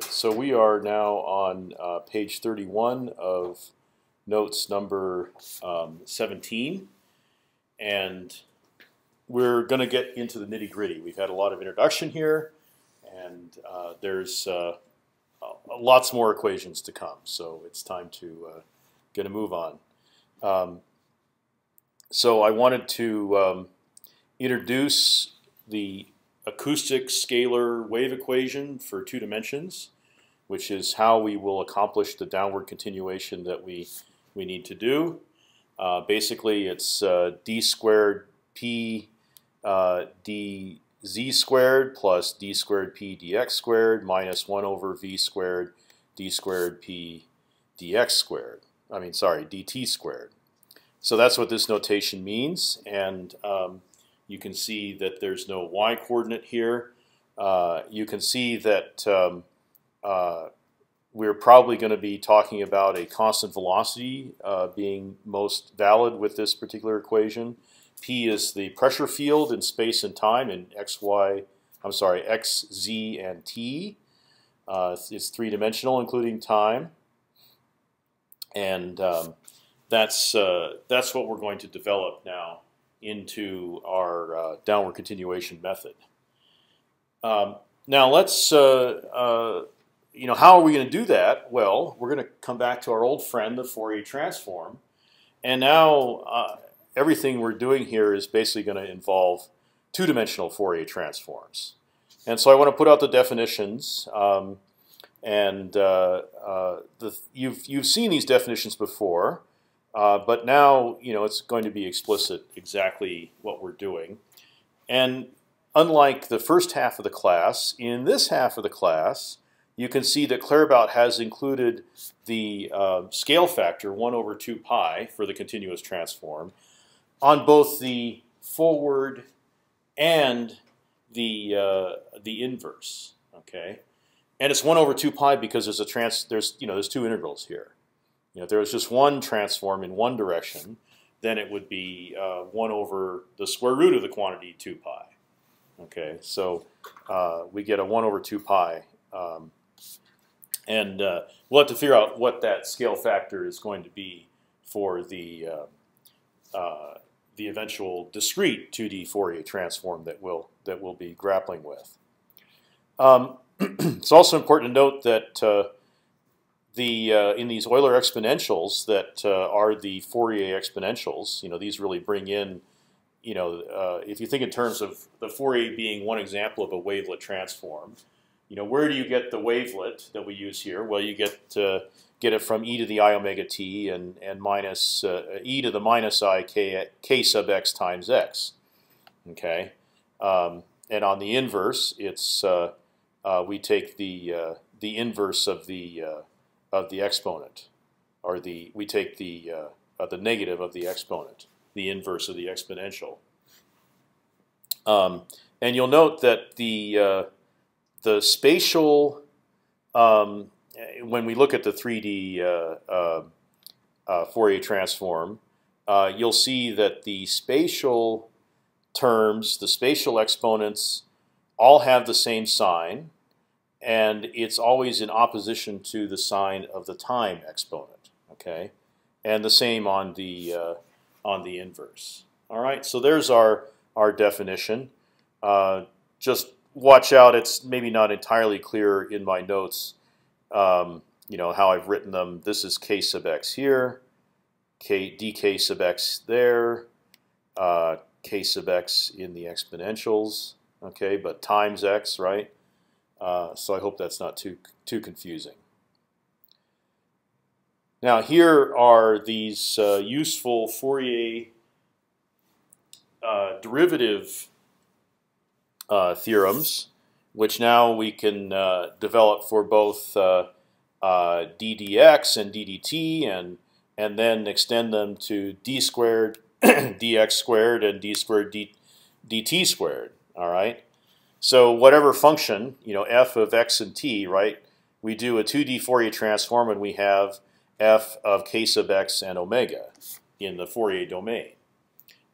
Good. So we are now on uh, page 31 of notes number um, 17, and we're going to get into the nitty gritty. We've had a lot of introduction here, and uh, there's uh, lots more equations to come. So it's time to uh, get a move on. Um, so I wanted to um, introduce the acoustic scalar wave equation for two dimensions, which is how we will accomplish the downward continuation that we we need to do. Uh, basically, it's uh, d squared p uh, d z squared plus d squared p dx squared minus 1 over v squared d squared p dx squared. I mean, sorry, dt squared. So that's what this notation means, and um, you can see that there's no y coordinate here. Uh, you can see that um, uh, we're probably going to be talking about a constant velocity uh, being most valid with this particular equation. P is the pressure field in space and time in x, y, I'm sorry, x, z, and t. Uh, it's three dimensional, including time, and um, that's uh, that's what we're going to develop now into our uh, downward continuation method. Um, now let's, uh, uh, you know, how are we going to do that? Well, we're going to come back to our old friend, the Fourier transform, and now uh, everything we're doing here is basically going to involve two-dimensional Fourier transforms. And so I want to put out the definitions. Um, and uh, uh, the, you've you've seen these definitions before. Uh, but now, you know, it's going to be explicit exactly what we're doing. And unlike the first half of the class, in this half of the class, you can see that Claerbout has included the uh, scale factor 1 over 2 pi for the continuous transform on both the forward and the uh, the inverse. Okay, and it's 1 over 2 pi because there's a trans there's you know there's two integrals here. You know, if there was just one transform in one direction, then it would be uh, one over the square root of the quantity two pi. Okay, so uh, we get a one over two pi, um, and uh, we'll have to figure out what that scale factor is going to be for the uh, uh, the eventual discrete 2D Fourier transform that we'll that we'll be grappling with. Um, it's also important to note that uh, the uh, in these Euler exponentials that uh, are the Fourier exponentials, you know, these really bring in, you know, uh, if you think in terms of the Fourier being one example of a wavelet transform, you know, where do you get the wavelet that we use here? Well, you get uh, get it from e to the i omega t and and minus uh, e to the minus i k k sub x times x. Okay, um, and on the inverse, it's uh, we take the the inverse of the of the exponent, or the we take the uh, the negative of the exponent, the inverse of the exponential. Um, and you'll note that the uh, the spatial um, when we look at the 3D uh, uh, uh, Fourier transform, uh, you'll see that the spatial terms, the spatial exponents, all have the same sign and it's always in opposition to the sign of the time exponent. Okay, and the same on the uh, on the inverse. All right, so there's our our definition. Uh, just watch out; it's maybe not entirely clear in my notes. Um, you know how I've written them. This is k sub x here, k dk sub x there, uh, k sub x in the exponentials. Okay, but times x, right? Uh, so I hope that's not too too confusing. Now here are these uh, useful Fourier uh, derivative uh, theorems, which now we can uh, develop for both ddx and ddt, and and then extend them to d squared, dx squared, and d squared d, dt squared. All right. So whatever function, you know, f of x and t, right? We do a 2D Fourier transform and we have f of k sub x and omega in the Fourier domain.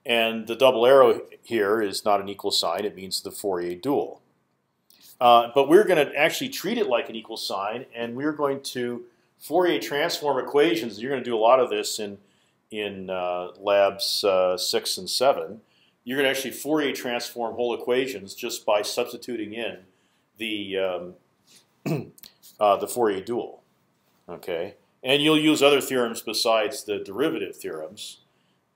And the double arrow here is not an equal sign. It means the Fourier dual. Uh, but we're going to actually treat it like an equal sign, and we're going to Fourier transform equations. You're going to do a lot of this in in uh, labs uh, six and seven. You're going to actually Fourier transform whole equations just by substituting in the um, uh, the Fourier dual. Okay, and you'll use other theorems besides the derivative theorems.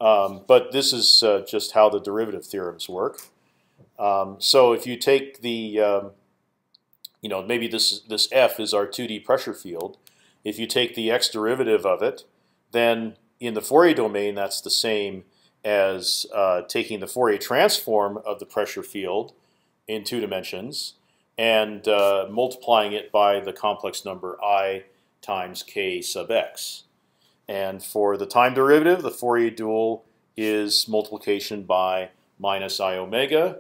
Um, but this is uh, just how the derivative theorems work. Um, so if you take the um, you know, maybe this this f is our 2D pressure field. If you take the x derivative of it, then in the Fourier domain, that's the same as uh, taking the Fourier transform of the pressure field in two dimensions and uh, multiplying it by the complex number i times k sub x. And for the time derivative, the Fourier dual is multiplication by minus i omega.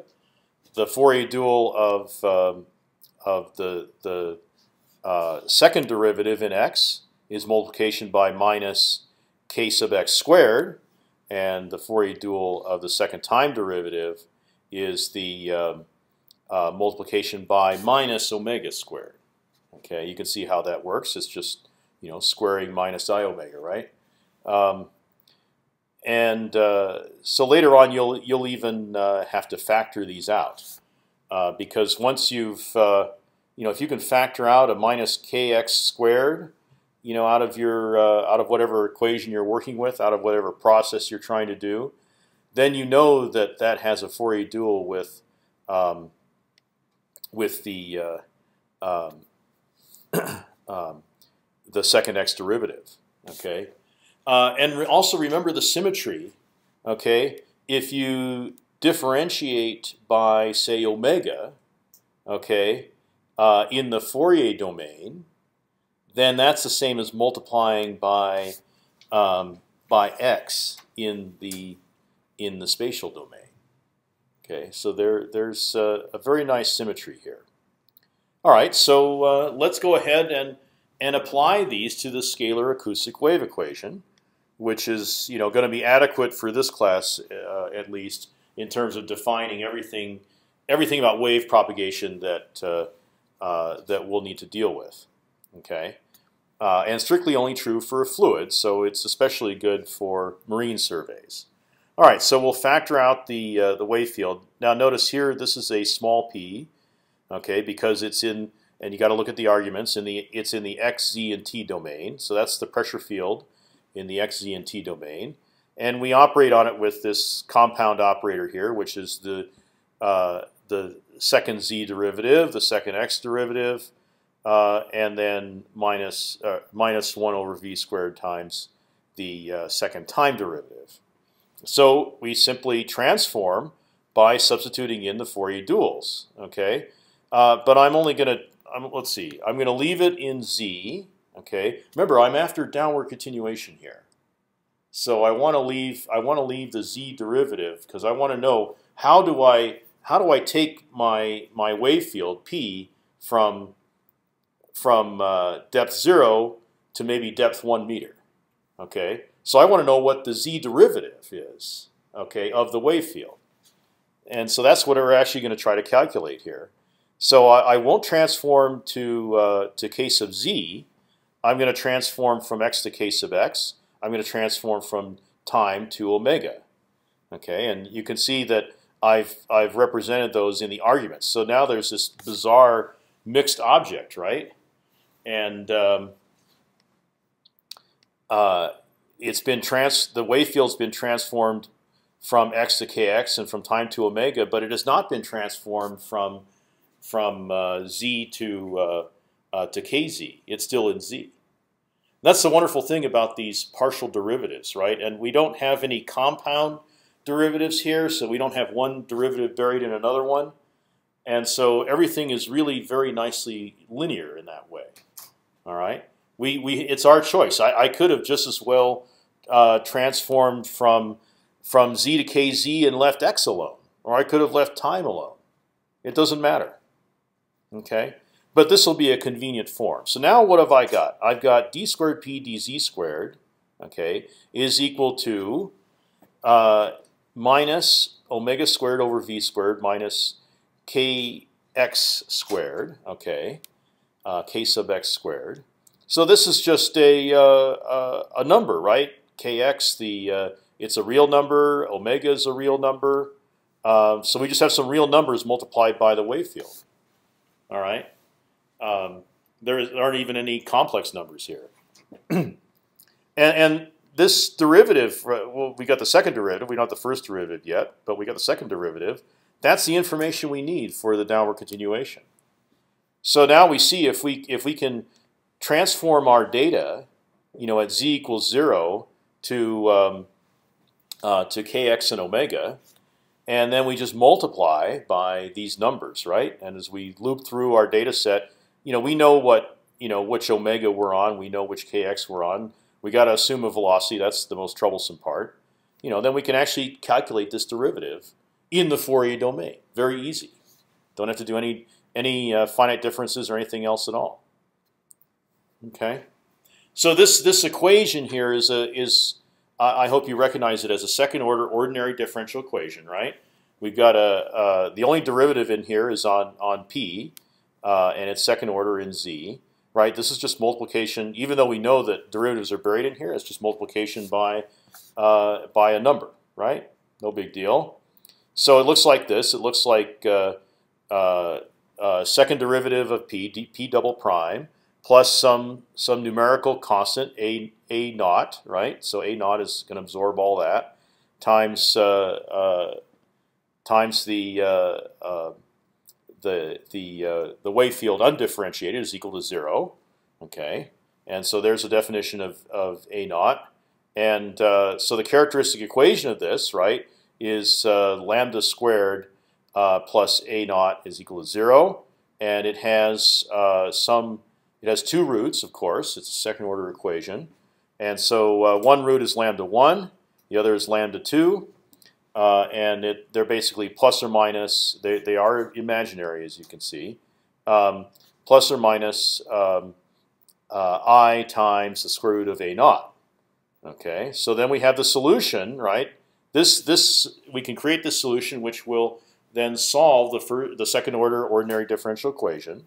The Fourier dual of um, of the the uh, second derivative in x is multiplication by minus k sub x squared, and the Fourier dual of the second time derivative is the um, uh, multiplication by minus omega squared. Okay, you can see how that works. It's just you know squaring minus i omega, right? Um, and uh, so later on, you'll you'll even uh, have to factor these out. Uh, because once you've, uh, you know, if you can factor out a minus kx squared, you know, out of your uh, out of whatever equation you're working with, out of whatever process you're trying to do, then you know that that has a Fourier dual with um, with the uh, um, um, the second x derivative. Okay, uh, and re also remember the symmetry. Okay, if you differentiate by say omega, okay, uh, in the Fourier domain, then that's the same as multiplying by um, by x in the in the spatial domain. Okay, so there there's a, very nice symmetry here. All right, so uh, let's go ahead and and apply these to the scalar acoustic wave equation, which is you know going to be adequate for this class uh, at least in terms of defining everything everything about wave propagation that uh, uh, that we'll need to deal with. Okay, uh, and strictly only true for a fluid, so it's especially good for marine surveys. All right, so we'll factor out the uh, the wave field. Now notice here this is a small p, okay, because it's in and you got to look at the arguments in the it's in the x, z, and t domain. So that's the pressure field in the x, z, and t domain and we operate on it with this compound operator here, which is the uh, the second z derivative, the second x derivative, uh, and then minus, uh, minus one over v squared times the uh, second time derivative. So we simply transform by substituting in the Fourier duals. Okay, uh, but I'm only going to let's see. I'm going to leave it in z. Okay, remember I'm after downward continuation here. So I want to leave I want to leave the z derivative because I want to know how do I how do I take my my wave field p from from uh, depth zero to maybe depth one meter. Okay, so I want to know what the z derivative is. Okay, of the wave field, and so that's what we're actually going to try to calculate here. So I, I won't transform to uh, to k sub z. I'm going to transform from x to k sub x. I'm going to transform from time to omega. Okay, and you can see that I've I've represented those in the arguments. So now there's this bizarre mixed object, right? And um, uh, it's been trans the wave field's been transformed from x to kx and from time to omega, but it has not been transformed from from uh, z to uh, uh to kz. It's still in z. That's the wonderful thing about these partial derivatives, right? And we don't have any compound derivatives here, so we don't have one derivative buried in another one. And so everything is really very nicely linear in that way. All right, we we it's our choice. I, I could have just as well uh, transformed from from z to kz and left x alone, or I could have left time alone. It doesn't matter. Okay, but this will be a convenient form. So now what have I got? I've got d squared p dz squared, okay, is equal to uh, minus omega squared over v squared minus k x squared. Okay, uh, k sub x squared. So this is just a uh, a number, right? kx, the uh, it's a real number. Omega is a real number. Uh, so we just have some real numbers multiplied by the wave field. All right. Um, there aren't even any complex numbers here. and, and, this derivative, well, we got the second derivative. We don't have the first derivative yet, but we got the second derivative. That's the information we need for the downward continuation. So now we see if we if we can transform our data, you know, at z equals zero to um, uh, to kx and omega, and then we just multiply by these numbers, right? And as we loop through our data set, you know, we know what you know which omega we're on. We know which kx we're on. We got to assume a velocity. That's the most troublesome part. You know, then we can actually calculate this derivative in the Fourier domain. Very easy. Don't have to do any any uh, finite differences or anything else at all. Okay. So this this equation here is a is I hope you recognize it as a second order ordinary differential equation, right? We've got a uh, the only derivative in here is on on p, uh, and it's second order in z, right? This is just multiplication. Even though we know that derivatives are buried in here, it's just multiplication by uh, by a number, right? No big deal. So it looks like this. It looks like uh, uh, uh, second derivative of p, d, p double prime, plus some some numerical constant a a naught, right? So a naught is going to absorb all that times uh, uh, times the uh, uh, the the the wave field undifferentiated is equal to zero. Okay, and so there's a definition of of a naught, and so the characteristic equation of this, right, is lambda squared plus a naught is equal to zero, and it has some it has two roots, of course. It's a second order equation. And so uh, one root is lambda 1, the other is lambda 2. Uh, and it, they're basically plus or minus, they, they are imaginary as you can see, um, plus or minus um, uh, i times the square root of a naught. Okay, so then we have the solution, right? This this we can create this solution which will then solve the the second order ordinary differential equation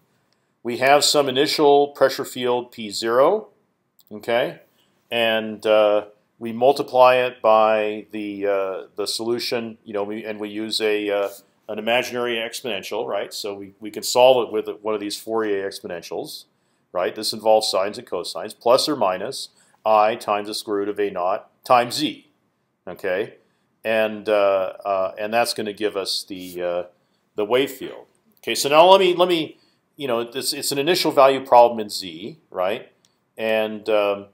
we have some initial pressure field P0, okay, and uh, we multiply it by the uh, the solution, you know, we, and we use a uh, an imaginary exponential, right? So we we can solve it with one of these Fourier exponentials, right? This involves sines and cosines, plus or minus i times the square root of a naught times z, okay, and uh, uh, and that's going to give us the uh, the wave field. Okay, so now let me let me you know, it's it's an initial value problem in Z, right? And um,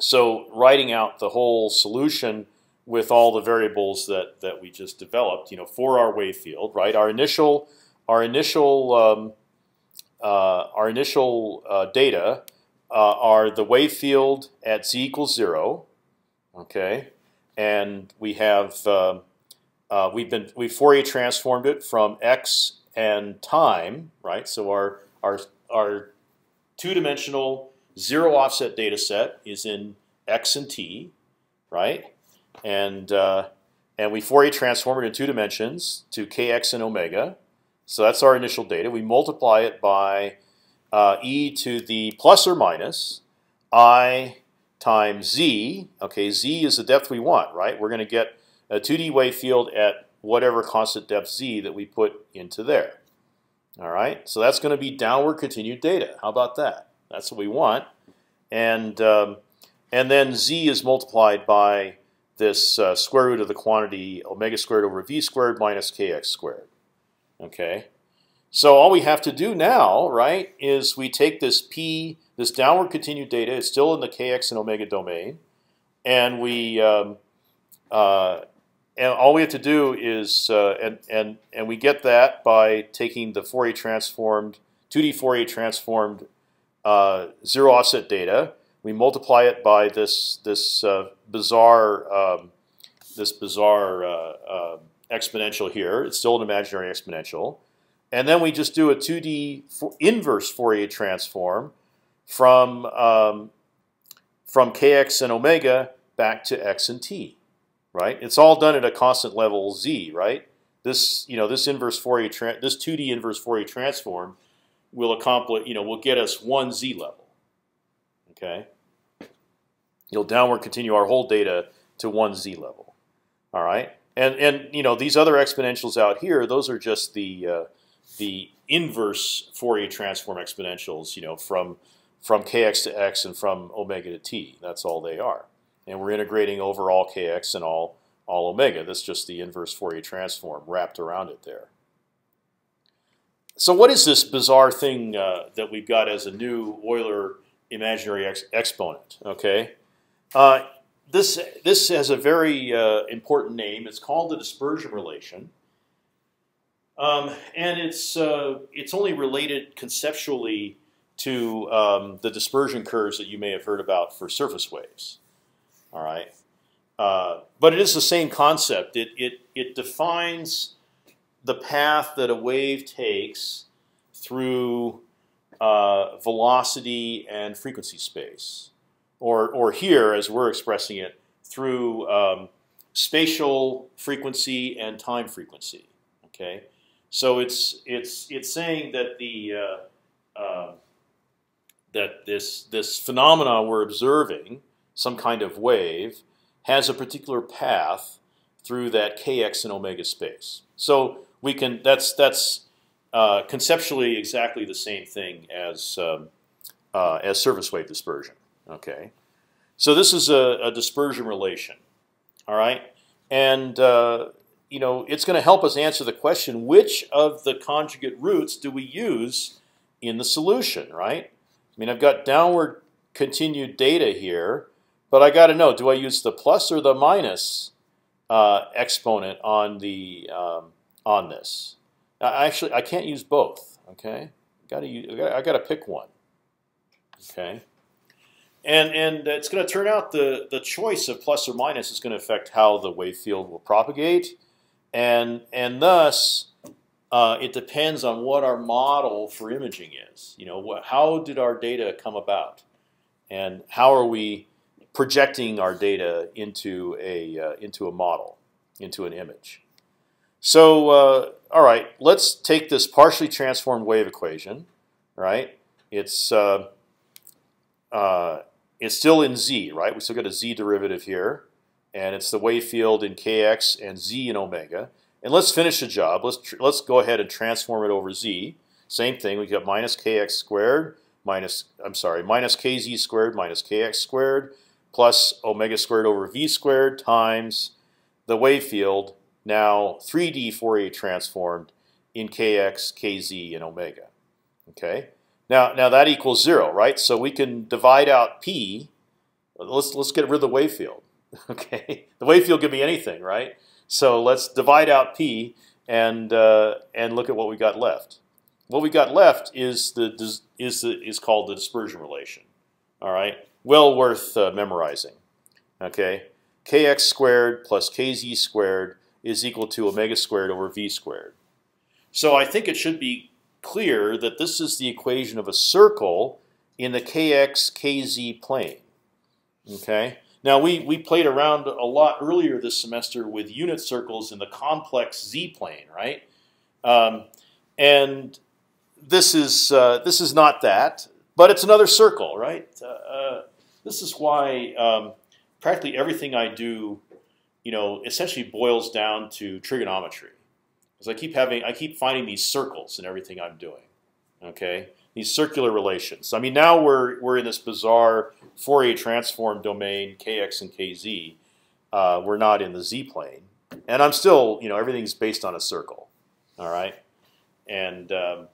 so writing out the whole solution with all the variables that that we just developed, you know, for our wave field, right? Our initial our initial um, uh, our initial uh, data uh, are the wave field at z equals zero, okay, and we have um, uh, we've been we Fourier transformed it from x and time, right? So our our our two-dimensional zero offset data set is in x and t, right? And uh, and we Fourier transform it in two dimensions to kx and omega. So that's our initial data. We multiply it by uh, e to the plus or minus i times z. Okay, z is the depth we want, right? We're going to get a 2D wave field at whatever constant depth z that we put into there. All right, so that's going to be downward continued data. How about that? That's what we want, and um, and then z is multiplied by this uh, square root of the quantity omega squared over v squared minus kx squared. Okay, so all we have to do now, right, is we take this p, this downward continued data. It's still in the kx and omega domain, and we um, uh, and all we have to do is uh, and and and we get that by taking the Fourier transformed 2D Fourier transformed uh, zero offset data. We multiply it by this this uh, bizarre um, this bizarre uh, uh, exponential here. It's still an imaginary exponential, and then we just do a 2D inverse Fourier transform from um, from kx and omega back to x and t right? It's all done at a constant level z, right? this you know this inverse Fourier this 2D inverse Fourier transform will accomplish you know will get us one z level. Okay. You'll downward continue our whole data to one z level. All right. And and you know these other exponentials out here, those are just the uh, the inverse Fourier transform exponentials. You know from from kx to x and from omega to t. That's all they are. And we're integrating over all kx and all all omega. That's just the inverse Fourier transform wrapped around it there. So what is this bizarre thing uh, that we've got as a new Euler imaginary ex exponent? Okay, uh, this this has a very uh, important name. It's called the dispersion relation, um, and it's uh, it's only related conceptually to um, the dispersion curves that you may have heard about for surface waves. All right. Uh, but it is the same concept. It, it, it defines the path that a wave takes through uh, velocity and frequency space, or, or here, as we're expressing it, through um, spatial frequency and time frequency. Okay, so it's it's it's saying that the uh, uh, that this this phenomena we're observing, some kind of wave, has a particular path through that kx and omega space. So we can that's that's uh, conceptually exactly the same thing as um, uh, as surface wave dispersion. Okay, so this is a, a dispersion relation. All right, and uh, you know it's going to help us answer the question: which of the conjugate roots do we use in the solution? Right. I mean, I've got downward continued data here. But I got to know: do I use the plus or the minus uh, exponent on the um, on this? I actually, I can't use both. Okay, got to I got to pick one. Okay, and and it's going to turn out the the choice of plus or minus is going to affect how the wave field will propagate, and and thus. Uh, it depends on what our model for imaging is. You know, what, how did our data come about, and how are we projecting our data into a uh, into a model, into an image. So, uh, all right, let's take this partially transformed wave equation. Right, it's uh, uh, it's still in z, right? We still got a z derivative here, and it's the wave field in kx and z in omega. And let's finish the job. Let's let's go ahead and transform it over z. Same thing. We got minus kx squared minus I'm sorry minus kz squared minus kx squared plus omega squared over v squared times the wave field, now 3D Fourier transformed in kx, kz, and omega. Okay. Now, now that equals zero, right? So we can divide out p. Let's let's get rid of the wave field. Okay, the wave field can be anything, right? So let's divide out p and uh, and look at what we got left. What we got left is the is the is called the dispersion relation. All right well worth uh, memorizing. Okay, kx squared plus kz squared is equal to omega squared over v squared. So I think it should be clear that this is the equation of a circle in the kx kz plane. Okay. Now we we played around a lot earlier this semester with unit circles in the complex z plane, right? Um, and this is uh, this is not that, but it's another circle, right? Uh, uh this is why um, practically everything I do, you know, essentially boils down to trigonometry. Because I keep having, I keep finding these circles in everything I'm doing. Okay, these circular relations. I mean, now we're we're in this bizarre Fourier transform domain, kx and kz. Uh, we're not in the z plane, and I'm still, you know, everything's based on a circle. All right, and um,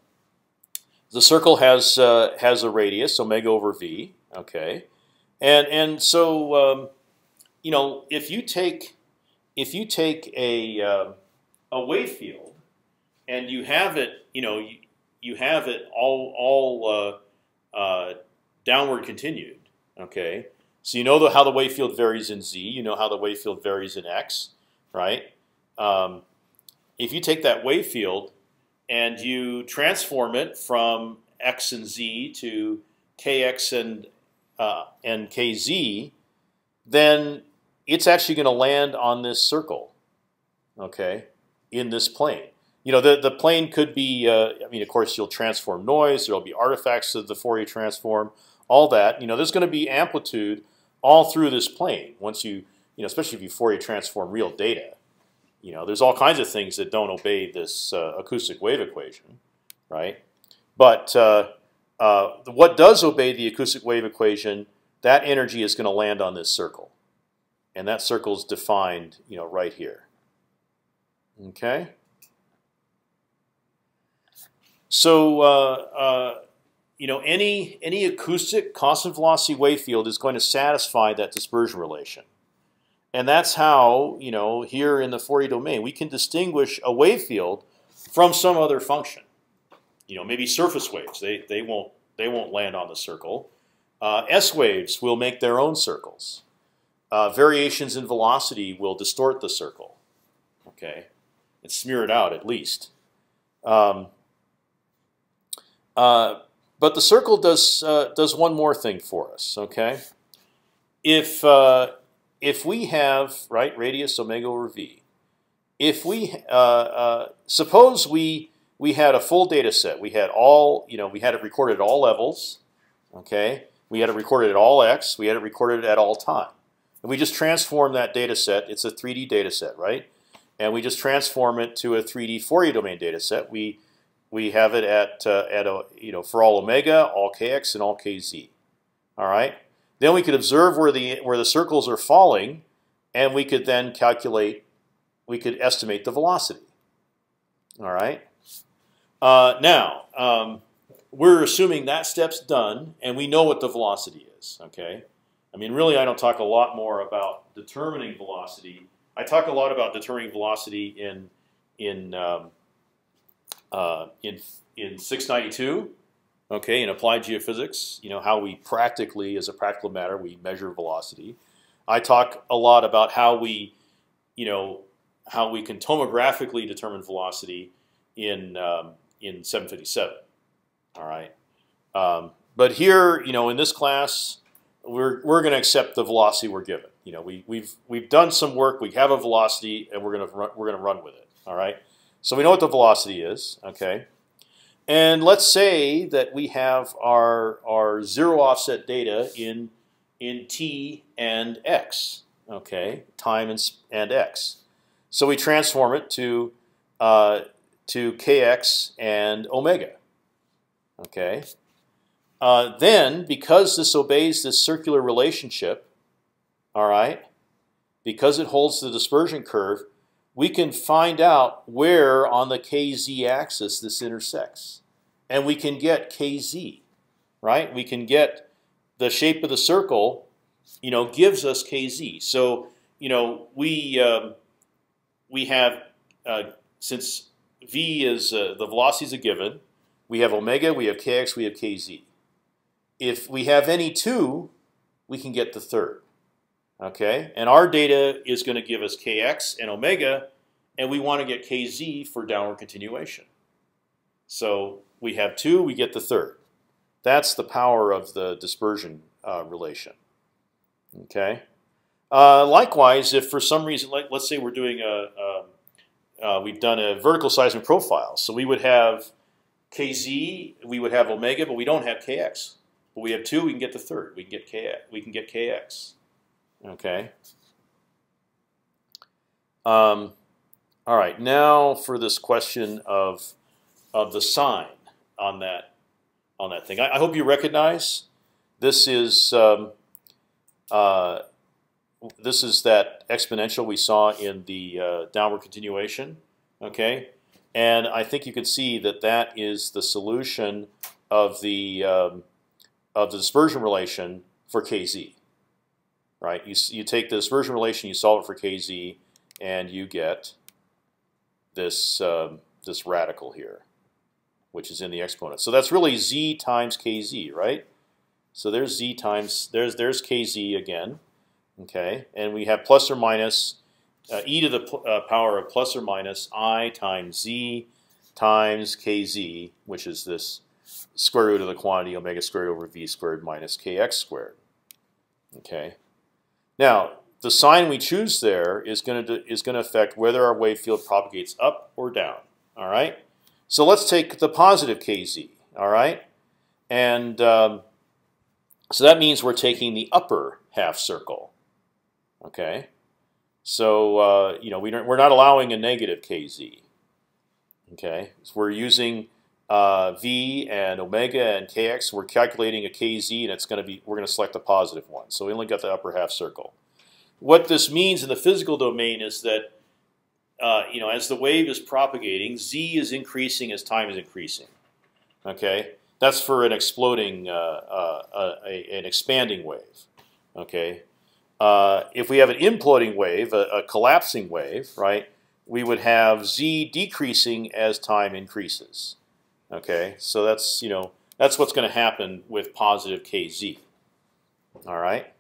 the circle has uh, has a radius omega over v. Okay, and and so um, you know if you take if you take a uh, a wave field and you have it you know you have it all all uh, uh, downward continued okay so you know the, how the wave field varies in z you know how the wave field varies in x right um, if you take that wave field and you transform it from x and z to kx and uh, and kz, then it's actually going to land on this circle. Okay, in this plane. You know, the the plane could be. Uh, I mean, of course, you'll transform noise. There will be artifacts of the Fourier transform. All that. You know, there's going to be amplitude all through this plane. Once you, you know, especially if you Fourier transform real data. You know, there's all kinds of things that don't obey this uh, acoustic wave equation, right? But uh, uh, what does obey the acoustic wave equation, that energy is going to land on this circle, and that circle is defined, you know, right here. Okay. So uh, uh, you know any any acoustic constant velocity wave field is going to satisfy that dispersion relation, and that's how you know here in the Fourier domain we can distinguish a wave field from some other function. You know maybe surface waves they they won't they won't land on the circle. Uh, S waves will make their own circles. Uh, variations in velocity will distort the circle. Okay, and smear it out at least. Um, uh, but the circle does uh, does one more thing for us. Okay, if uh, if we have right radius omega over v, if we uh, uh, suppose we we had a full data set, we had all you know we had it recorded at all levels. Okay, we had it recorded at all x, we had it recorded at all time, and we just transform that data set. It's a 3D data set, right? And we just transform it to a 3D Fourier domain data set. We we have it at uh, at a you know for all omega, all kx, and all kz. All right. Then we could observe where the where the circles are falling, and we could then calculate. We could estimate the velocity. All right. Uh, now um, we're assuming that step's done, and we know what the velocity is. Okay. I mean, really, I don't talk a lot more about determining velocity. I talk a lot about determining velocity in in um, uh, in in 692, okay, in applied geophysics, you know how we practically, as a practical matter, we measure velocity. I talk a lot about how we, you know, how we can tomographically determine velocity in um, in 757. All right, um, but here, you know, in this class, we're we're going to accept the velocity we're given. You know, we we've we've done some work. We have a velocity, and we're going to we're going to run with it. All right. So we know what the velocity is, okay? And let's say that we have our, our zero offset data in, in t and x, okay, time and, and x. So we transform it to, uh, to kx and omega, okay? Uh, then, because this obeys this circular relationship, all right, because it holds the dispersion curve, we can find out where on the kz axis this intersects, and we can get kz, right? We can get the shape of the circle, you know, gives us kz. So you know we um, we have uh, since v is uh, the velocity is a given, we have omega, we have kx, we have kz. If we have any two, we can get the third. Okay, and our data is going to give us kx and omega, and we want to get kz for downward continuation. So we have two, we get the third. That's the power of the dispersion uh, relation. Okay. Uh, likewise, if for some reason, like let's say we're doing a, a uh, we've done a vertical seismic profile, so we would have kz, we would have omega, but we don't have kx. But we have two, we can get the third. We can get kx. We can get kx. Okay. Um, all right. Now for this question of of the sign on that on that thing. I, I hope you recognize this is um, uh, this is that exponential we saw in the uh, downward continuation. Okay, and I think you can see that that is the solution of the um, of the dispersion relation for kz right? You you take dispersion relation, you solve it for kz, and you get this um, this radical here, which is in the exponent. So that's really z times kz, right? So there's z times there's there's kz again, okay, and we have plus or minus uh, e to the uh, power of plus or minus i times z times kz, which is this square root of the quantity omega squared over v squared minus kx squared. Okay. Now, the sign we choose there is going to is going to affect whether our wave field propagates up or down. All right. So let's take the positive kz. All right, and um, so that means we're taking the upper half circle. Okay, so uh, you know we don't, we're not allowing a negative kz. Okay, so we're using uh, v and omega and kx. We're calculating a kz, and it's going to be we're going to select the positive one. So we only got the upper half circle. What this means in the physical domain is that uh, you know as the wave is propagating, z is increasing as time is increasing. Okay, that's for an exploding, uh, uh, a, an expanding wave. Okay, uh, if we have an imploding wave, a, a collapsing wave, right? We would have z decreasing as time increases. Okay, so that's you know that's what's going to happen with positive kz. All right.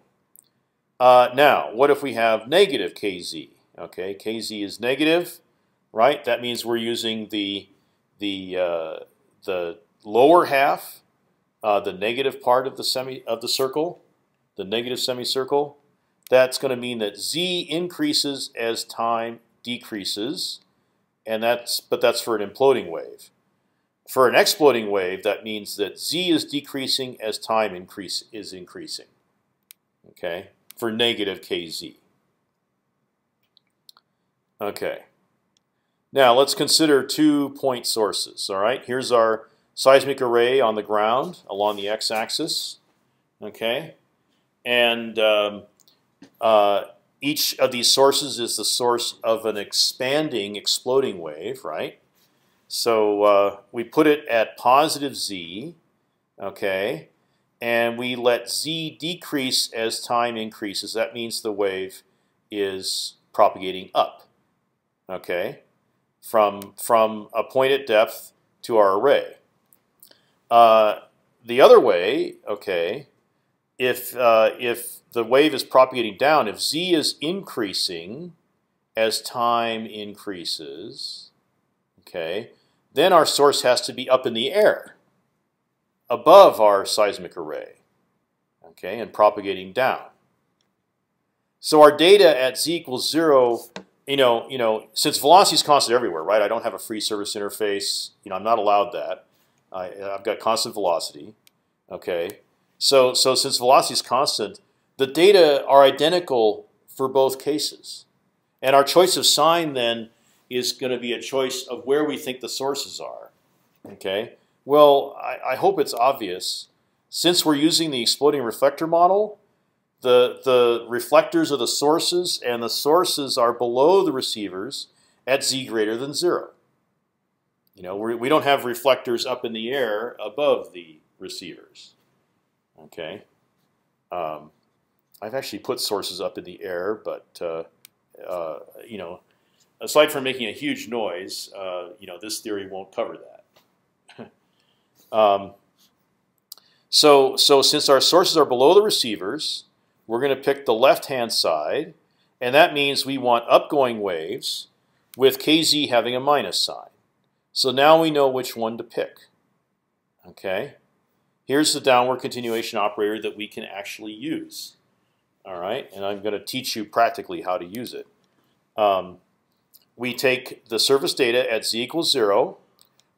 Uh, now, what if we have negative kz? Okay, kz is negative, right? That means we're using the the uh, the lower half, uh, the negative part of the semi of the circle, the negative semicircle. That's going to mean that z increases as time decreases, and that's but that's for an imploding wave. For an exploding wave, that means that z is decreasing as time increase is increasing. Okay, for negative kz. Okay. Now let's consider two point sources. All right, here's our seismic array on the ground along the x-axis. Okay, and um, uh, each of these sources is the source of an expanding, exploding wave, right? So uh, we put it at positive z, okay, and we let z decrease as time increases. That means the wave is propagating up, okay, from from a point at depth to our array. Uh, the other way, okay, if uh, if the wave is propagating down, if z is increasing as time increases, okay, then our source has to be up in the air, above our seismic array, okay, and propagating down. So our data at z equals zero, you know, you know, since velocity is constant everywhere, right? I don't have a free surface interface. You know, I'm not allowed that. I, I've got constant velocity. Okay, so so since velocity is constant, the data are identical for both cases, and our choice of sign then is going to be a choice of where we think the sources are. Okay. Well, I, I hope it's obvious. Since we're using the exploding reflector model, the the reflectors are the sources, and the sources are below the receivers at z greater than zero. You know, we're, we do not have reflectors up in the air above the receivers. Okay. Um, I've actually put sources up in the air, but uh, uh, you know, aside from making a huge noise, uh, you know, this theory won't cover that. um, so, so since our sources are below the receivers, we're going to pick the left-hand side, and that means we want upgoing waves with kz having a minus sign. So now we know which one to pick. Okay, here's the downward continuation operator that we can actually use. All right, and I'm going to teach you practically how to use it. Um, we take the surface data at z equals zero.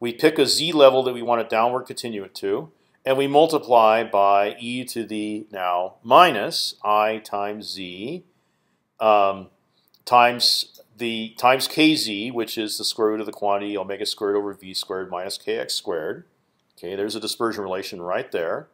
We pick a z level that we want to downward continue it to, and we multiply by e to the now minus i times z um, times the times kz, which is the square root of the quantity omega squared over v squared minus kx squared. Okay, there's a dispersion relation right there.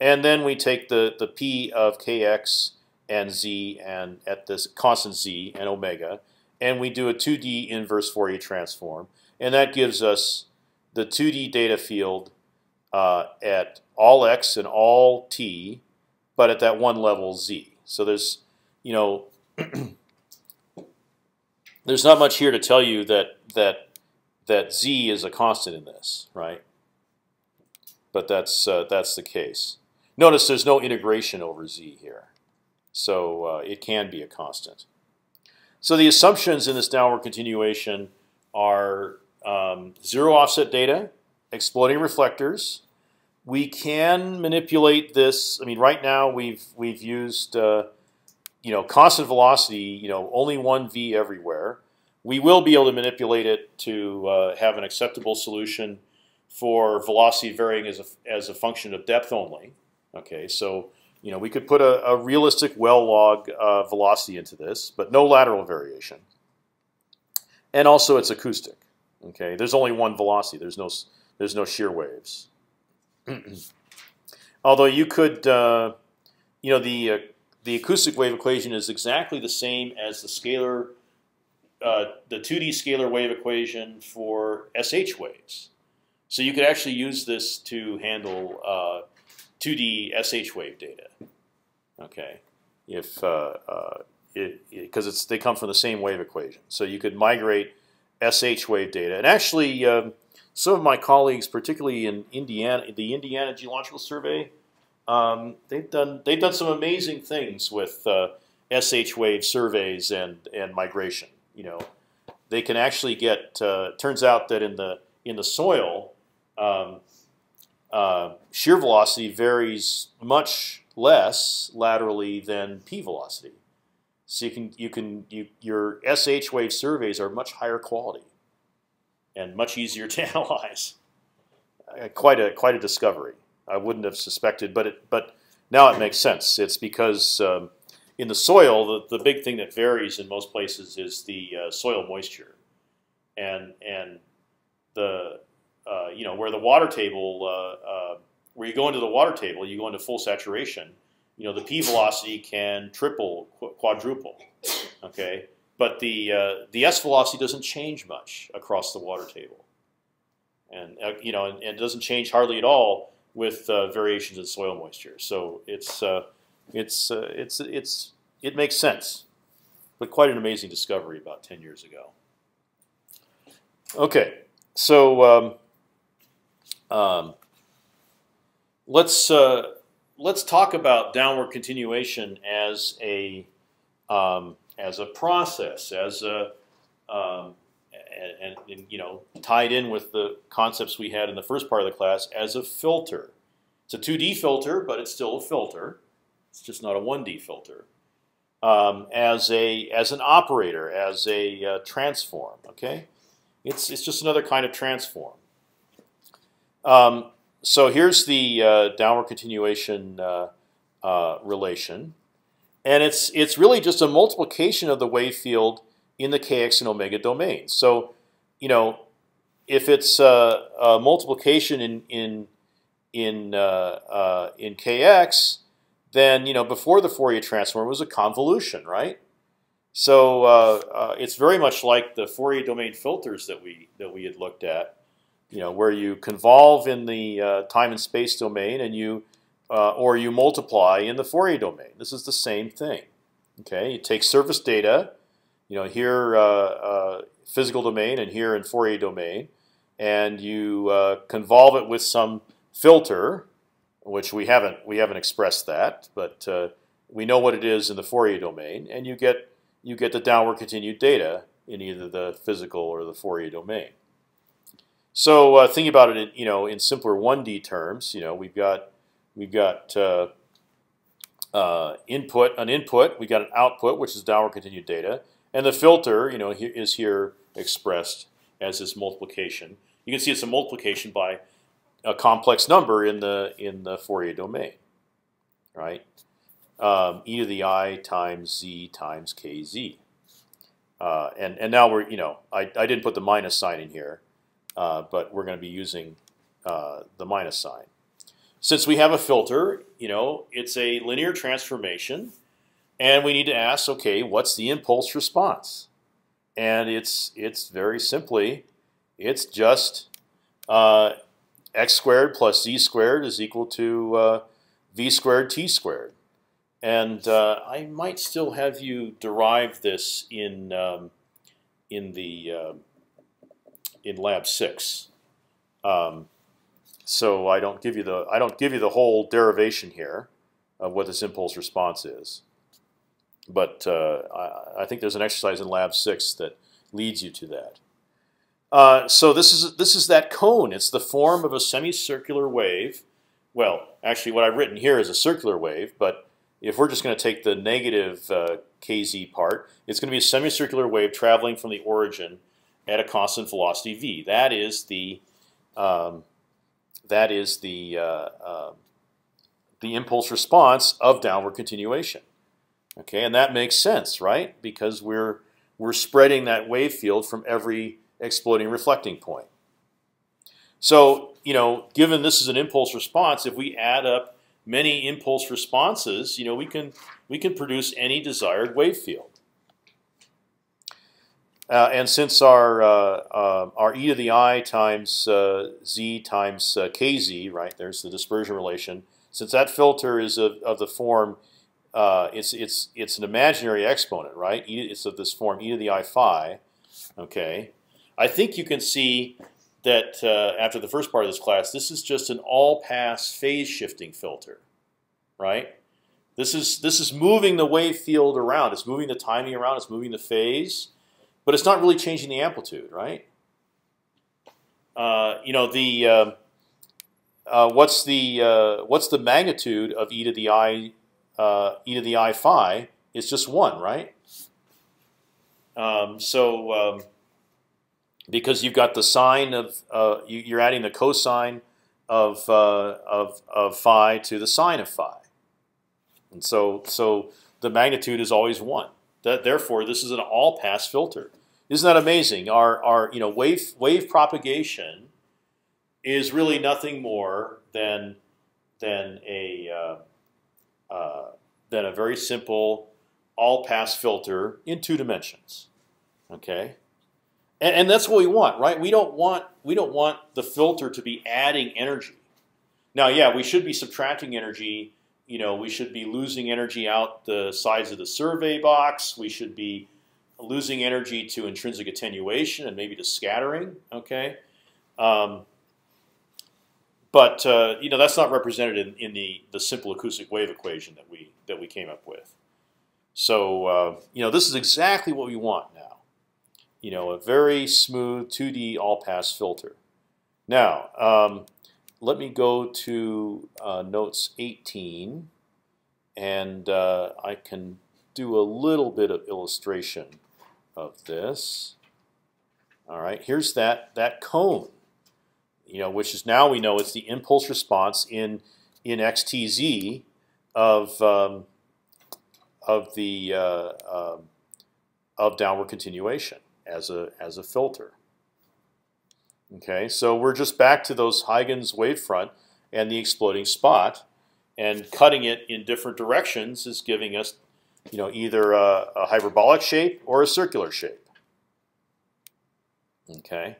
And then we take the the p of kx and z and at this constant z and omega, and we do a 2D inverse Fourier transform, and that gives us the 2D data field uh, at all x and all t, but at that one level z. So there's, you know. there's not much here to tell you that that that z is a constant in this, right? But that's uh, that's the case. Notice there's no integration over z here, so uh, it can be a constant. So the assumptions in this downward continuation are um, zero offset data, exploding reflectors. We can manipulate this. I mean, right now we've we've used uh, you know, constant velocity, you know, only one v everywhere. We will be able to manipulate it to uh, have an acceptable solution for velocity varying as a as a function of depth only. Okay, so you know we could put a, a realistic well log uh, velocity into this, but no lateral variation. And also it's acoustic. Okay, there's only one velocity. There's no there's no shear waves. Although you could, uh, you know, the uh, the acoustic wave equation is exactly the same as the scalar, uh, the 2D scalar wave equation for SH waves. So you could actually use this to handle 2D uh, SH wave data. Okay, if because uh, it, it, it's they come from the same wave equation, so you could migrate SH wave data. And actually, um, some of my colleagues, particularly in Indiana, the Indiana Geological Survey, um, they've done they've done some amazing things with uh, SH wave surveys and and migration. You know, they can actually get. Uh, turns out that in the in the soil, um, uh, shear velocity varies much less laterally than p velocity. So you can you can you, your SH wave surveys are much higher quality and much easier to analyze. Uh, quite a quite a discovery. I wouldn't have suspected, but it, but now it makes sense. It's because um, in the soil, the, the big thing that varies in most places is the uh, soil moisture, and and the uh, you know where the water table uh, uh where you go into the water table, you go into full saturation. You know the p velocity can triple, qu quadruple. Okay, but the uh, the s velocity doesn't change much across the water table, and uh, you know and, and it doesn't change hardly at all with variations in soil moisture. So it's it's it's it's it makes sense, but quite an amazing discovery about ten years ago. Okay, so um, um, let's uh, let's talk about downward continuation as a um, as a process, as a um, and, and, you know tied in with the concepts we had in the first part of the class as a filter. It's a 2D filter, but it's still a filter. It's just not a 1D filter. Um, as a as an operator, as a uh, transform. Okay, it's it's just another kind of transform. Um, so here's the uh, downward continuation uh, uh relation, and it's it's really just a multiplication of the wave field in the kx and omega domains. So, you know, if it's uh, a multiplication in in in uh, in kx, then you know before the Fourier transform was a convolution, right? So uh, uh, it's very much like the Fourier domain filters that we that we had looked at, you know, where you convolve in the uh, time and space domain and you or you multiply in the Fourier domain. This is the same thing. Okay, you take surface data you know, here uh, uh, physical domain and here in Fourier domain, and you uh, convolve it with some filter, which we haven't we haven't expressed that, but we know what it is in the Fourier domain, and you get you get the downward continued data in either the physical or the Fourier domain. So uh, thinking about it, in, you know, in simpler 1D terms, you know, we've got we've got uh, uh, input, an input, we've got an output, which is downward continued data, and the filter, you know, is here expressed as this multiplication. You can see it's a multiplication by a complex number in the in the Fourier domain, right? Um, e to the i times z times kz. Uh, and and now we're you know I I didn't put the minus sign in here, uh, but we're going to be using uh, the minus sign. Since we have a filter, you know, it's a linear transformation and we need to ask, okay, what's the impulse response? And it's it's very simply, it's just uh, x squared plus z squared is equal to uh, v squared t squared. And uh, I might still have you derive this in um, in the in lab six. Um, so I don't give you the I don't give you the whole derivation here of what this impulse response is but uh, I, I, think there's an exercise in Lab Six that leads you to that. Uh, so this is this is that cone. It's the form of a semicircular wave. Well, actually, what I've written here is a circular wave, but if we're just going to take the negative uh, kz part, it's going to be a semicircular wave traveling from the origin at a constant velocity v. That is the um, that is the uh, uh, the impulse response of downward continuation. Okay, and that makes sense, right? Because we're we're spreading that wave field from every exploding reflecting point. So you know, given this is an impulse response, if we add up many impulse responses, you know, we can we can produce any desired wave field. Uh, and since our uh, uh, our e to the i times uh, z times uh, kz, right? There's the dispersion relation. Since that filter is of, of the form, uh, it's it's it's an imaginary exponent, right? It's of this form e to the i phi. Okay, I think you can see that after the first part of this class, this is just an all-pass phase shifting filter, right? This is this is moving the wave field around. It's moving the timing around. It's moving the phase but it's not really changing the amplitude, right? Uh, you know the uh, uh, what's the uh, what's the magnitude of e to the i uh, e to the i phi is just one, right? Um, so um, because you've got the sine of uh, you, are adding the cosine of of of phi to the sine of phi, and so so the magnitude is always one. Therefore, this is an all-pass filter. Isn't that amazing? Our our you know wave wave propagation is really nothing more than than a uh, uh, than a very simple all-pass filter in two dimensions. Okay, and, and that's what we want, right? We don't want we don't want the filter to be adding energy. Now, yeah, we should be subtracting energy you know, we should be losing energy out the sides of the survey box. We should be losing energy to intrinsic attenuation and maybe to scattering. Okay, um, but uh, you know that's not represented in, in, the the simple acoustic wave equation that we that we came up with. So uh, you know this is exactly what we want now. You know, a very smooth 2D all-pass filter. Now, um, let me go to uh, notes 18, and uh, I can do a little bit of illustration of this. All right, here's that that cone, you know, which is now we know it's the impulse response in in xtz of um, of the uh, um, of downward continuation as a as a filter. Okay, so we're just back to those Huygens wavefront and the exploding spot, and cutting it in different directions is giving us, you know, either a, a hyperbolic shape or a circular shape. Okay,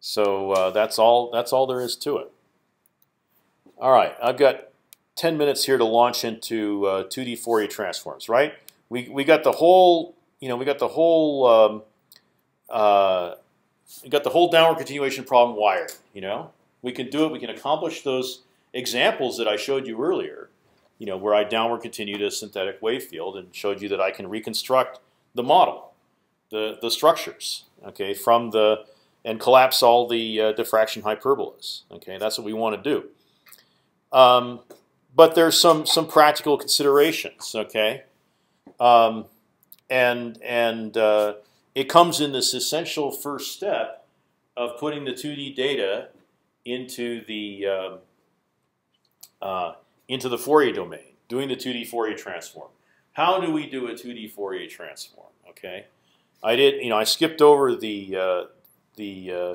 so uh, that's all. That's all there is to it. All right, I've got 10 minutes here to launch into uh, 2D Fourier transforms. Right? We we got the whole. You know, we got the whole. Um, uh, we got the whole downward continuation problem wired. You know, we can do it. We can accomplish those examples that I showed you earlier. You know, where I downward continued a synthetic wave field and showed you that I can reconstruct the model, the the structures, okay, from the and collapse all the uh, diffraction hyperbolas. Okay, that's what we want to do. Um, but there's some some practical considerations. Okay, um, and and uh, it comes in this essential first step of putting the 2D data into the um, uh, into the Fourier domain, doing the 2D Fourier transform. How do we do a 2D Fourier transform? Okay, I did. You know, I skipped over the uh, the uh,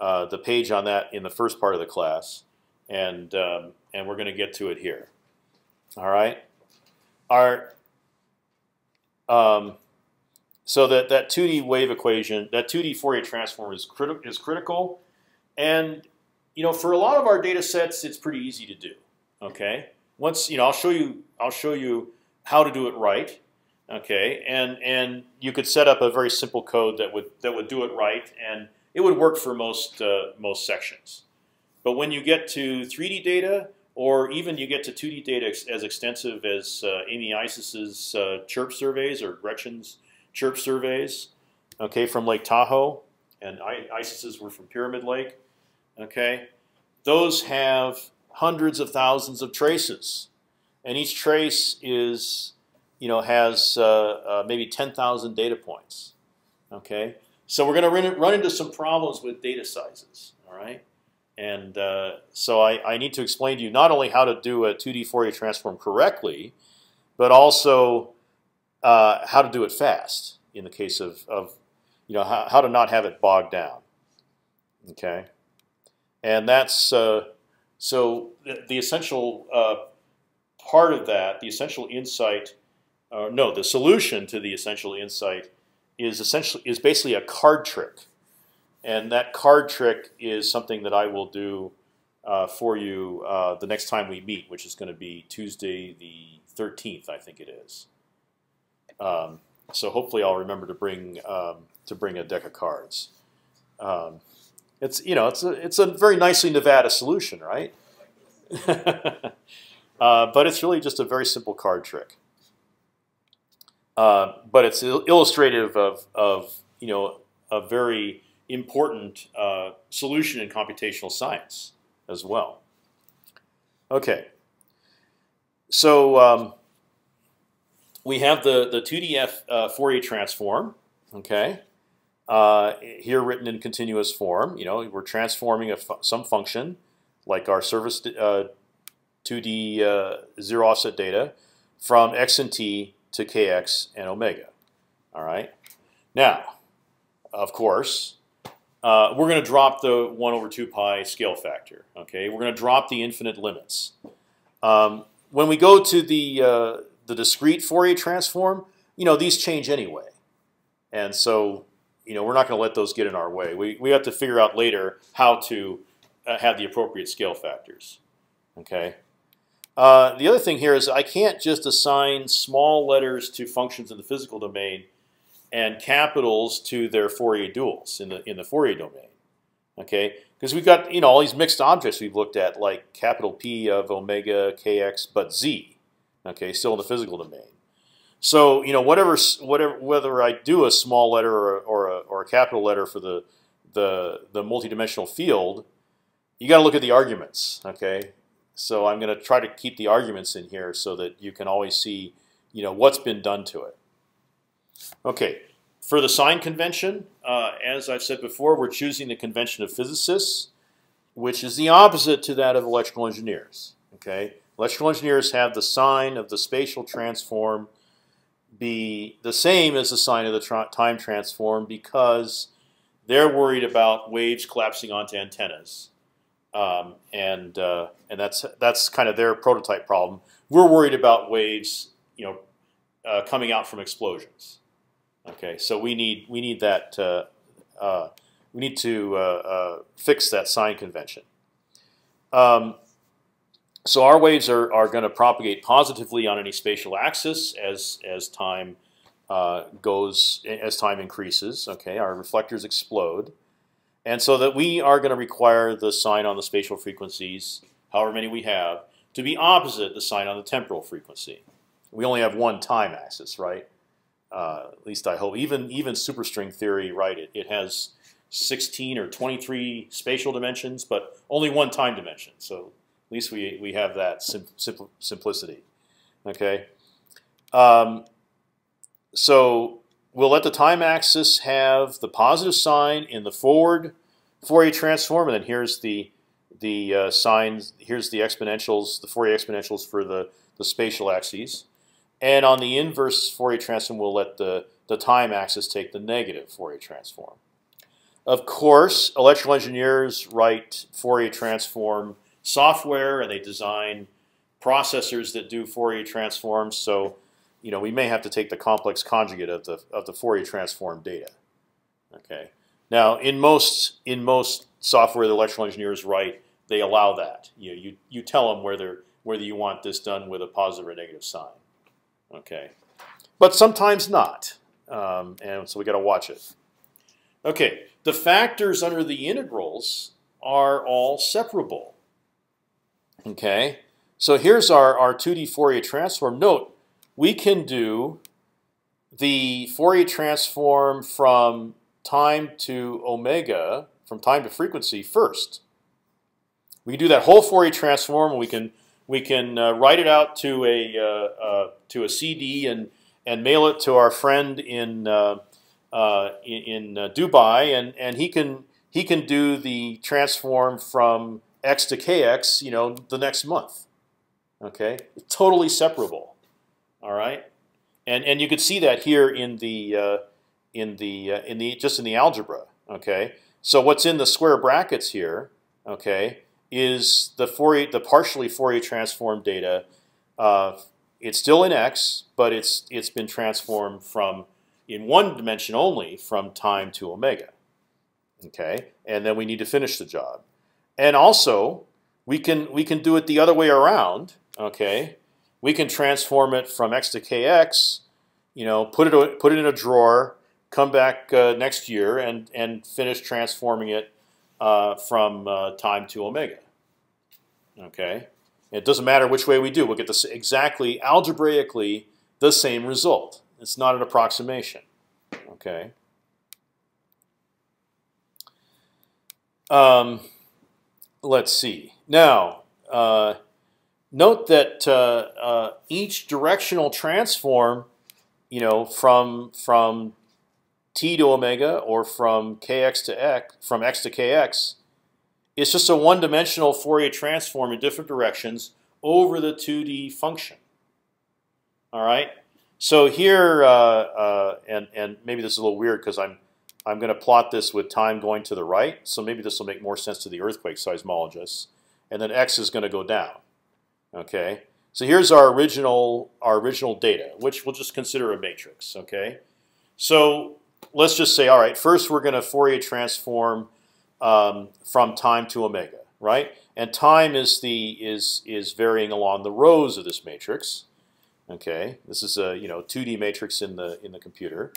uh the page on that in the first part of the class, and um, and we're going to get to it here. All right. Our um, so that that 2D wave equation, that 2D Fourier transform is, is critical, and you know for a lot of our data sets, it's pretty easy to do. Okay, once you know, I'll show you, I'll show you how to do it right. Okay, and and you could set up a very simple code that would that would do it right, and it would work for most uh, most sections. But when you get to 3D data, or even you get to 2D data as extensive as uh, Amy Eisses's uh, chirp surveys or Gretchen's chirp surveys, okay, from Lake Tahoe, and Eisses's were from Pyramid Lake. Okay, those have hundreds of thousands of traces. and each trace is, you know, has uh, uh, maybe 10,000 data points. Okay, so we're going to run into some problems with data sizes. All right, and uh, so I, I need to explain to you not only how to do a 2D Fourier transform correctly, but also uh, how to do it fast in the case of, of you know how, how to not have it bogged down. Okay, and that's uh, so the, essential uh, part of that, the essential insight, uh, no, the solution to the essential insight is essentially is basically a card trick, and that card trick is something that I will do uh, for you uh, the next time we meet, which is going to be Tuesday the 13th, I think it is. Um, so hopefully I'll remember to bring um, to bring a deck of cards. Um, it's you know it's a it's a very nicely Nevada solution, right? uh, but it's really just a very simple card trick. Uh, but it's illustrative of, of you know a very important uh, solution in computational science as well. Okay, so um, we have the the 2DF uh, Fourier transform. Okay, uh, here written in continuous form. You know, we're transforming fu some function like our surface 2D uh, zero offset data from x and t to kx and omega. All right. Now, of course, uh, we're going to drop the 1 over 2 pi scale factor. Okay, we're going to drop the infinite limits. Um, when we go to the uh, the discrete Fourier transform, you know these change anyway, and so you know we're not going to let those get in our way. We we have to figure out later how to uh, have the appropriate scale factors. Okay. Uh, the other thing here is I can't just assign small letters to functions in the physical domain and capitals to their Fourier duals in the in the Fourier domain. Okay, because we've got you know all these mixed objects we've looked at like capital P of omega kx but z. Okay, still in the physical domain. So you know whatever whatever whether I do a small letter or, or a or a capital letter for the the the multidimensional field, you got to look at the arguments. Okay, so I'm going to try to keep the arguments in here so that you can always see, you know, what's been done to it. Okay, for the sign convention, uh, as I've said before, we're choosing the convention of physicists, which is the opposite to that of electrical engineers. Okay, electrical engineers have the sign of the spatial transform be the same as the sign of the tra time transform because they're worried about waves collapsing onto antennas um, and uh, and that's that's kind of their prototype problem. We're worried about waves, you know, uh, coming out from explosions. Okay, so we need we need that uh, uh we need to uh, uh, fix that sign convention. Um, so our waves are, are going to propagate positively on any spatial axis as as time goes as time increases. Okay, our reflectors explode. And so that we are going to require the sign on the spatial frequencies, however many we have, to be opposite the sign on the temporal frequency. We only have one time axis, right? Uh, at least I hope. Even even superstring theory, right? It, it has 16 or 23 spatial dimensions, but only one time dimension. So at least we we have that sim simplicity. Okay. Um, so we'll let the time axis have the positive sign in the forward Fourier transform, and then here's the the uh, signs. Here's the exponentials, the Fourier exponentials for the the spatial axes, and on the inverse Fourier transform, we'll let the the time axis take the negative Fourier transform. Of course, electrical engineers write Fourier transform software, and they design processors that do Fourier transforms. So you know, we may have to take the complex conjugate of the of the Fourier transform data. Okay. Now, in most in most software the electrical engineers write, they allow that. You know, you you tell them whether whether you want this done with a positive or negative sign. Okay, but sometimes not, um, and so we got to watch it. Okay, the factors under the integrals are all separable. Okay, so here's our our 2D Fourier transform. Note we can do the Fourier transform from time to omega, from time to frequency first. We can do that whole Fourier transform, we can we can uh, write it out to a uh, uh, to a CD and and mail it to our friend in uh, uh, in, in Dubai, and and he can he can do the transform from x to kx, you know, the next month. Okay, totally separable. All right, and and you could see that here in the in the in the just in the algebra. Okay, so what's in the square brackets here? Okay, is the Fourier, the partially Fourier transform data. Uh, it's still in x, but it's it's been transformed from in one dimension only from time to omega. Okay, and then we need to finish the job, and also we can we can do it the other way around. Okay, we can transform it from x to kx. You know, put it put it in a drawer, come back uh, next year, and and finish transforming it uh, from uh, time to omega. Okay, it doesn't matter which way we do; we'll get this exactly algebraically the same result. It's not an approximation. Okay. Um, let's see. Now, uh, note that uh, uh, each directional transform, you know, from from t to omega or from kx to x, from x to kx, is just a one-dimensional Fourier transform in different directions over the 2D function. All right. So here, uh, uh, and and maybe this is a little weird because I'm I'm going to plot this with time going to the right. So maybe this will make more sense to the earthquake seismologists. And then x is going to go down. Okay. So here's our original our original data, which we'll just consider a matrix. Okay. So let's just say, all right, first we're going to Fourier transform um, from time to omega, right? And time is the is is varying along the rows of this matrix. Okay, this is a you know 2D matrix in the in the computer,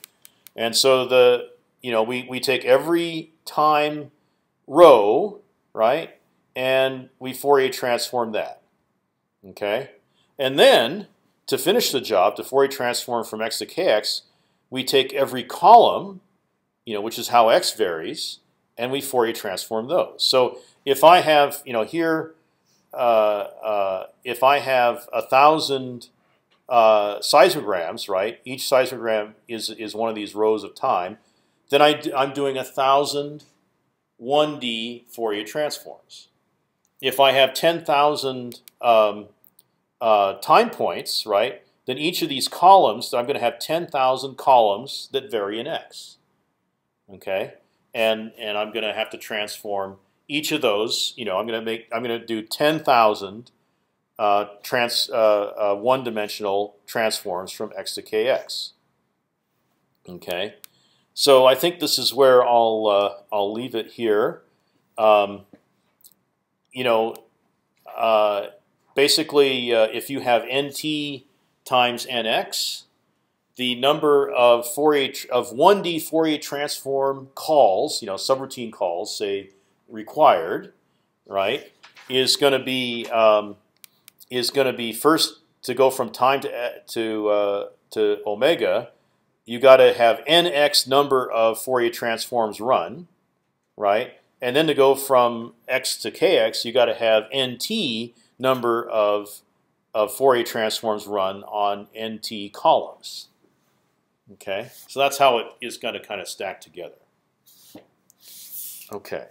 and so the you know we we take every time row, right, and we Fourier transform that. Okay, and then to finish the job, to Fourier transform from x to kx, we take every column, you know, which is how x varies, and we Fourier transform those. So if I have, you know, here, uh, uh, if I have a thousand uh, seismograms, right? Each seismogram is is one of these rows of time. Then I I'm doing a thousand 1D Fourier transforms. If I have 10,000 um, uh, time points, right? then each of these columns, I'm going to have 10,000 columns that vary in x. Okay, and and I'm going to have to transform each of those. You know, I'm going to make I'm going to do 10,000 uh, trans uh, uh, one-dimensional transforms from x to kx. Okay, so I think this is where I'll uh, I'll leave it here. Um, you know, uh, basically, uh, if you have nt times nx, the number of Fourier of 1D Fourier transform calls, you know, subroutine calls, say required, right, is going to be um, is going to be first to go from time to to uh, to omega. You got to have nx number of Fourier transforms run, right, and then to go from x to kx, you got to have nt number of of Fourier transforms run on NT columns. Okay, so that's how it is going to kind of stack together. Okay.